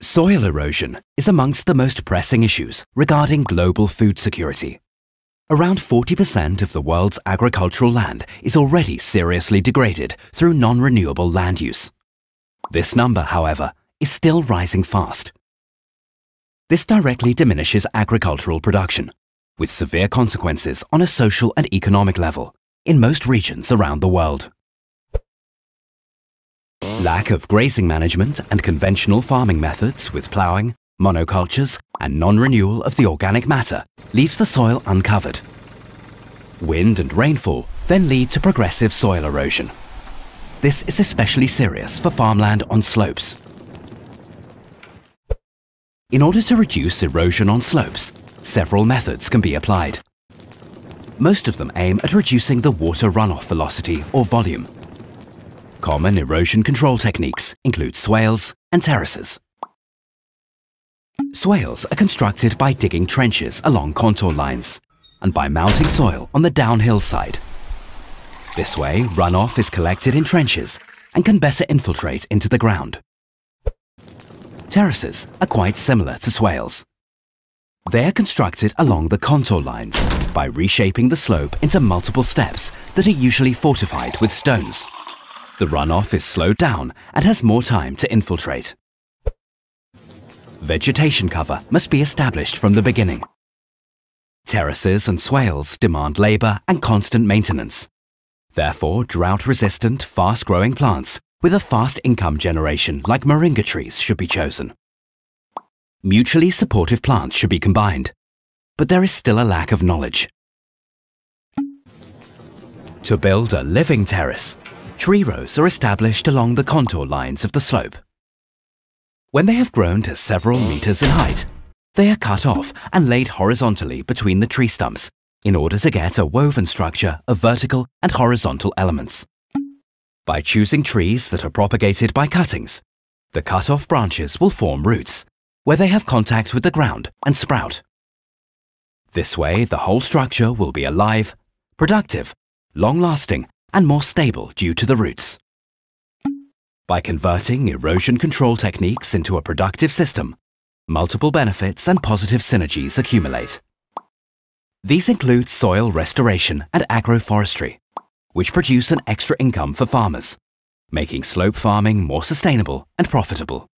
Soil erosion is amongst the most pressing issues regarding global food security. Around 40% of the world's agricultural land is already seriously degraded through non-renewable land use. This number, however, is still rising fast. This directly diminishes agricultural production, with severe consequences on a social and economic level in most regions around the world. Lack of grazing management and conventional farming methods with ploughing, monocultures and non-renewal of the organic matter leaves the soil uncovered. Wind and rainfall then lead to progressive soil erosion. This is especially serious for farmland on slopes. In order to reduce erosion on slopes, several methods can be applied. Most of them aim at reducing the water runoff velocity or volume Common erosion control techniques include swales and terraces. Swales are constructed by digging trenches along contour lines and by mounting soil on the downhill side. This way, runoff is collected in trenches and can better infiltrate into the ground. Terraces are quite similar to swales. They are constructed along the contour lines by reshaping the slope into multiple steps that are usually fortified with stones. The runoff is slowed down and has more time to infiltrate. Vegetation cover must be established from the beginning. Terraces and swales demand labour and constant maintenance. Therefore, drought-resistant, fast-growing plants with a fast income generation like moringa trees should be chosen. Mutually supportive plants should be combined, but there is still a lack of knowledge. To build a living terrace, Tree rows are established along the contour lines of the slope. When they have grown to several meters in height, they are cut off and laid horizontally between the tree stumps in order to get a woven structure of vertical and horizontal elements. By choosing trees that are propagated by cuttings, the cut-off branches will form roots, where they have contact with the ground and sprout. This way, the whole structure will be alive, productive, long-lasting and more stable due to the roots. By converting erosion control techniques into a productive system, multiple benefits and positive synergies accumulate. These include soil restoration and agroforestry, which produce an extra income for farmers, making slope farming more sustainable and profitable.